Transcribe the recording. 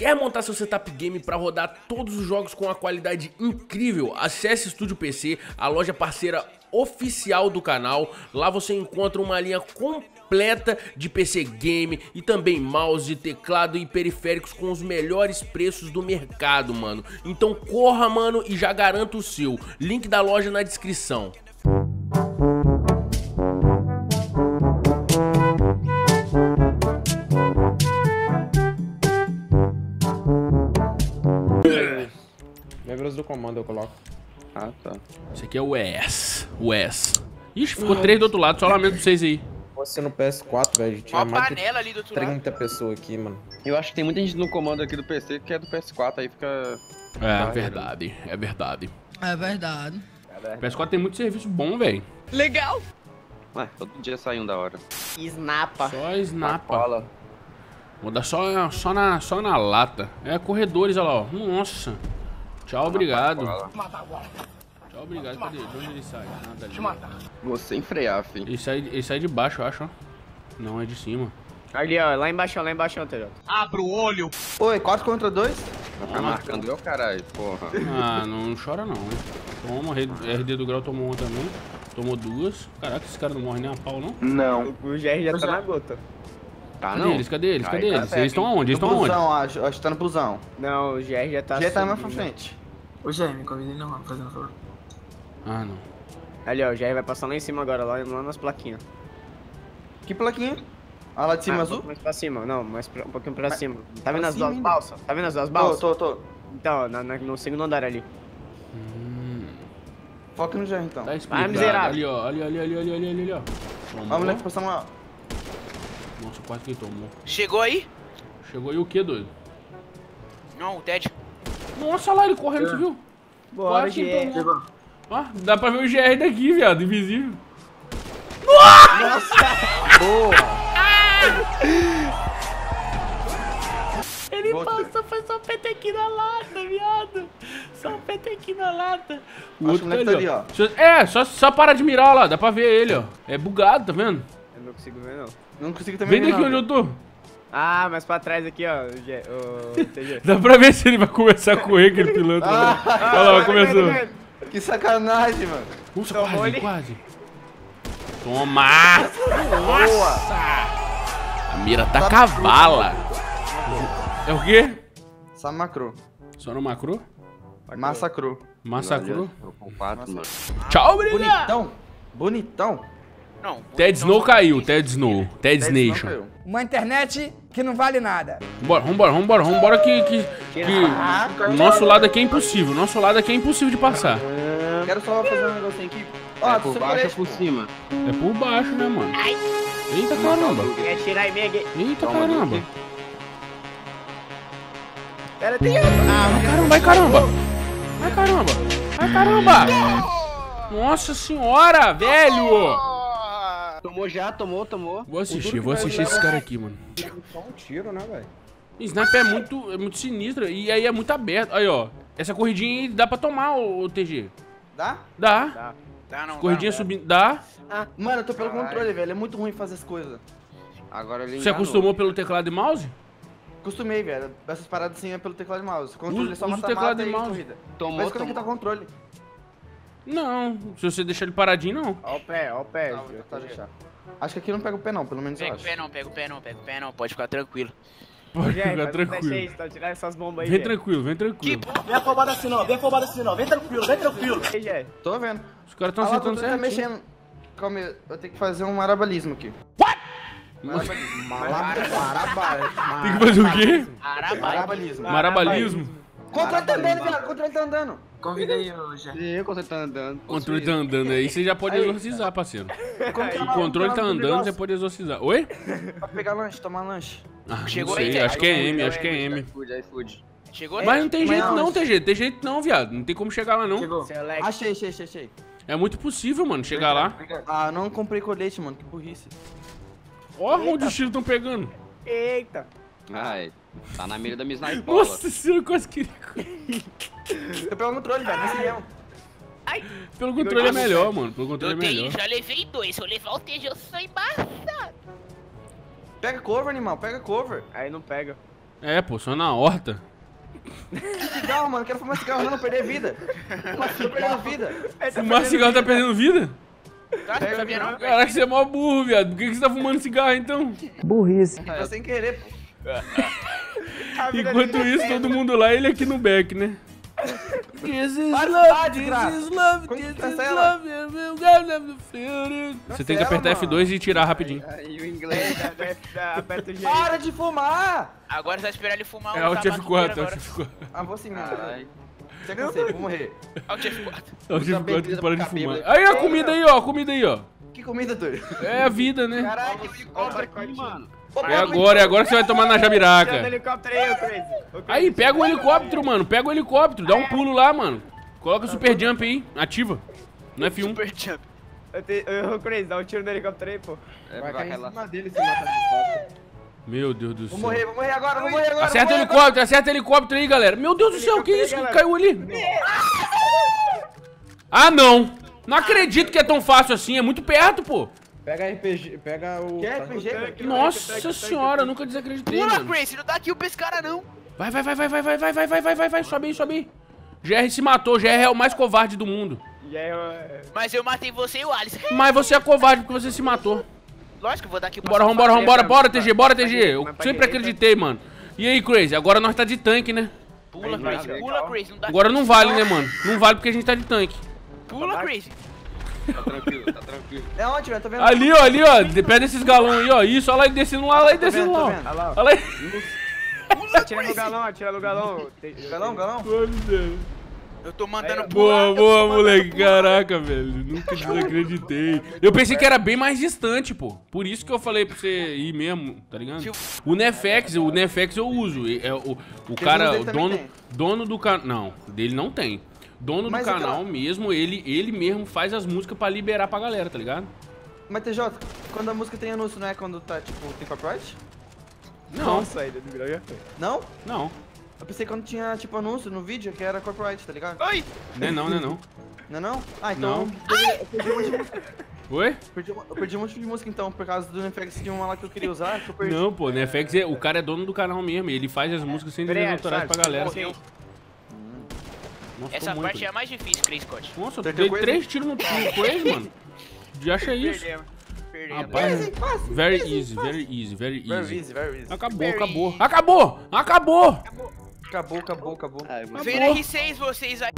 Quer montar seu setup game para rodar todos os jogos com uma qualidade incrível? Acesse Estúdio PC, a loja parceira oficial do canal. Lá você encontra uma linha completa de PC game e também mouse, teclado e periféricos com os melhores preços do mercado, mano. Então corra, mano, e já garanta o seu. Link da loja na descrição. Do comando eu coloco. Ah, tá. Esse aqui é o S. O S. Ixi, ficou três do outro lado, só lamento pra vocês aí. Você no PS4, velho. Tinha Uma mais de panela ali do outro lado. 30 pessoas aqui, mano. Eu acho que tem muita gente no comando aqui do PC que é do PS4, aí fica. É verdade, é verdade. É verdade. O PS4 tem muito serviço bom, velho. Legal. Ué, todo dia sai um da hora. Snapa. Só snapa. Cola. Vou dar só, só, na, só na lata. É, corredores, olha lá, ó. Nossa. Tchau, obrigado. Tchau, obrigado. Cadê? De onde ele sai? Nada ali. Vou sem frear, filho. Ele sai, ele sai de baixo, eu acho, ó. Não, é de cima. Ali, ó, lá embaixo, lá embaixo, TJ. Oi, 4 contra 2? Vai ficar marcando eu, caralho, porra. Ah, não, não chora não, hein. Toma, RD do grau tomou uma também. Tomou duas. Caraca, esse cara não morre nem a pau, não. Não. O GR já tá na gota. Tá, Cadê não? eles? Cadê eles? Cadê Aí tá eles? Eles estão aonde? Eles estão aonde? busão, acho. Acho que tá no busão. Não, o GR já tá Já tá mais pra frente. Ô, Jair, me convida não, fazendo favor. Ah, não. Ali, ó, o GR vai passar lá em cima agora, lá, lá nas plaquinhas. Que plaquinha? Ah, lá de cima Ah, um azul? pouco Mais pra cima, não, mais pra- um pouquinho pra Mas- cima. Tá vendo as duas ainda? balsas? Tá vendo as duas Tô, balsas? tô, tô. Então, na- na- no segundo andar ali. Foca no GR então. Tá explicado. miserável. Ali, ó. Ali, ali, ali, ali, ali, ali, ó. Tomou. Ó, moleque, passando lá. Nossa, quase que tomou. Chegou aí? Chegou aí o que, doido? Não, o Ted. Nossa, lá ele correndo, você viu? Bora, Quase que tomou. Ó, dá pra ver o GR daqui, viado, invisível. Ele Boa, passou, foi só petequinho na lata, viado. Só petequinho na lata. O Acho outro tá ali, ó. Só- É, só, só parar de mirar lá, dá pra ver ele, ó. É bugado, tá vendo? Eu não consigo ver, não. Não consigo também Vem ver daqui onde nada. eu tô. Ah, mas pra trás aqui, ó, o, o. Dá pra ver se ele vai começar a correr, aquele piloto. lá. Olha lá, começou. Que sacanagem, mano. Nossa, Tomou quase, ele. quase. Toma! Nossa! A mira tá cavala. É o quê? Só macrou. Só no macro? Massacrou. Massacrou? Tô com quatro, mano. Tchau, Brilha! Bonitão. Bonitão. Não. Ted Snow caiu, Ted Snow. Ted Nation. Uma internet que não vale nada. Vambora, vambora, vambora, vambora que, que, que o nosso lado aqui é impossível. O nosso lado aqui é impossível de passar. Quero só fazer um negocinho aqui. Ó, É por baixo ou por cima? É por baixo, né, mano? Eita caramba. Eita caramba. Pera, tem outro. Ah, caramba, ai caramba. Ai caramba. Ai caramba. Nossa senhora, velho. Tomou já, tomou, tomou. Vou assistir, vou assistir esse cara aqui, mano. Só um tiro, né, velho? Sniper é muito, é muito sinistro e aí é muito aberto. Aí, ó. Essa corridinha aí dá pra tomar, o, TG. Dá? Dá. Dá. Tá, não. Corridinha dá. subindo. Dá. Mano, eu tô pelo controle, velho. É muito ruim fazer as coisas. Agora ele Você enganou. acostumou pelo teclado e mouse? Acostumei, velho. Essas paradas assim é pelo teclado e mouse. Controle Usa- é só usa o mata-mata teclado e e mouse. corrida. Tomou, Mas quando é que tá tomou. o controle? Não. Se você deixar ele paradinho, não. Ó o pé, ó o pé. Tá, tá, deixar. Acho que aqui não pega o pé não, pelo menos eu Pega o acho. pé não, pega o pé não, pega o pé não. Pode ficar tranquilo. Pode ficar tranquilo. aí, tá tirando essas bombas aí. Vem tranquilo, vem tranquilo. Vem afobado assim não, vem afobado assim não, vem tranquilo, vem tranquilo. Aí. Tô vendo. Os caras estão Ah lá, o acertando controle tá mexendo. Calma aí, eu tenho que fazer um marabalismo aqui. Marabalismo. Marabalismo. Tem que fazer o quê? Marabalismo. Marabalismo? O controle tá andando, viado. Controle tá andando. Convida aí, ô, Jair. E eu quando você tá andando. O controle tá andando aí, você já pode Aí. exorcizar, parceiro. É O controle tá andando, você pode exorcizar. Oi? Pra pegar lanche, tomar lanche. Ah, Chegou não aí, sei, Ted. acho que é M, acho que é M. iFood, iFood. Chegou? Mas não tem jeito não, aonde? TG. Tem jeito não, viado. Não tem como chegar lá, não. Chegou. Achei, achei, achei, achei. É muito possível, mano, chegar lá. Ah, não comprei colete, mano. Que burrice. Ó onde os tiros estão pegando. Eita. Ai, tá na mira da minha sniper. Nossa senhora, quase que... Eu pego o controle, velho. Nesse leão. Pelo controle é melhor, mano. Pelo controle é Eu tenho, melhor. já levei dois. Se eu levar o TG, eu sou embaixado. Pega cover, animal. Pega cover. Aí não pega. É, pô, só na horta. Cigarro, mano. Quero fumar cigarro, não, perder vida. Fumar cigarro, perdendo vida. Fumar cigarro tá perdendo vida? Tá, não sabia não. Caraca, você é mó burro, viado. Por que, que você tá fumando cigarro, então? Tá sem querer, pô. Enquanto isso, todo mundo lá, ele aqui no back, né? This is Para love, this is love, this que tá is love, feeling. Você tem que apertar mano. F2 e tirar rapidinho. Aí o inglês. Aperta o G. Para de fumar! Agora você vai esperar ele fumar É o tabaco F4, é o agora. F4. Ah, vou sim, mano. Ai. Já cansei, vou morrer. É o F4. É o F4 que para de fumar. Aí a comida aí, ó, a comida aí, ó. Que comida, doido? É a vida, né? Caralho, o helicóptero aqui, mano. É agora, é agora que você vai tomar na jabiraca. helicóptero aí, pega o helicóptero, mano. Pega o helicóptero, dá um pulo lá, mano. Coloca o super jump aí, ativa. No F1. Super jump. Eu te- Ô, Crazy, dá um tiro no helicóptero aí, pô. É Vai cair em cima dele se matar foto. Meu Deus do Vou céu. morrer, vou morrer agora, vou morrer agora. Acerta o vou helicóptero, acerta o helicóptero aí, galera. Meu Deus do céu, que isso que caiu ali? Ah, não. Não acredito que é tão fácil assim, é muito perto, pô. Pega RPG, pega o. Quer RPG? Nossa senhora, eu nunca desacreditei, Pula. Crazy, não dá kill pra esse cara não. Vai, vai, vai, vai, vai, vai, vai, vai, vai, vai, vai, vai, sobe aí, sobe aí. GR se matou, GR é o mais covarde do mundo. E. Mas eu matei você e o Alice. Mas você é covarde porque você se matou. Lógico que eu vou dar pra Bora, sua vambora, bora, TG, bora, TG. Eu sempre acreditei, mano. E aí, Crazy, agora nós tá de tanque, né? Pula, Crazy, pula, Crazy. Não dá Agora não vale, né, mano? Não vale porque a gente tá de tanque. Pula, Crazy. Tá tranquilo, tá tranquilo. É onde, velho? Tô vendo. Ali, ó, ali, ó. de- Pega esses galões aí, ó. Isso, olha lá ele descendo lá, olha lá vendo, descendo lá. Olha lá. Olha lá. Atira no galão, atira no galão. Tem- Galão, galão. Eu tô mandando. Boa, boa, moleque. Caraca, velho. Nunca desacreditei. Eu pensei que era bem mais distante, pô. Por isso que eu falei pra você ir mesmo, tá ligado? O Nefex, o Nefex eu uso. É o, o cara, o dono, dono do canal. Não, dele não tem. Dono Mas do aquela- canal mesmo, ele, ele mesmo faz as músicas pra liberar pra galera, tá ligado? Mas TJ, quando a música tem anúncio, não é quando tá, tipo, tem copyright? Não, Nossa, aí, do grau. Não? não. Eu pensei quando tinha, tipo, anúncio no vídeo que era copyright, tá ligado? Ai, Não é não, não é não. Não é não? Ah, então... Não. Eu perdi, um monte de música. Oi? Perdi, eu perdi um monte de música, então, por causa do Nefex tinha uma lá que eu queria usar, que eu perdi. Não, pô, Nefex é. O cara é dono do canal mesmo. Ele faz as músicas sem direitos autorais pra galera. morreu. Nossa, Essa parte muito. é a mais difícil, Crazy Scott. Nossa, eu dei coisa? três tiros no, coelho, mano. Já acha isso? Perdemos. Perdemos. Rapaz, Easy, fácil, very easy, easy, very easy, very Very easy. easy, very easy. Acabou, Very acabou. easy. Acabou! Acabou! Acabou, acabou, acabou. Mano. Vem no R6 vocês aí.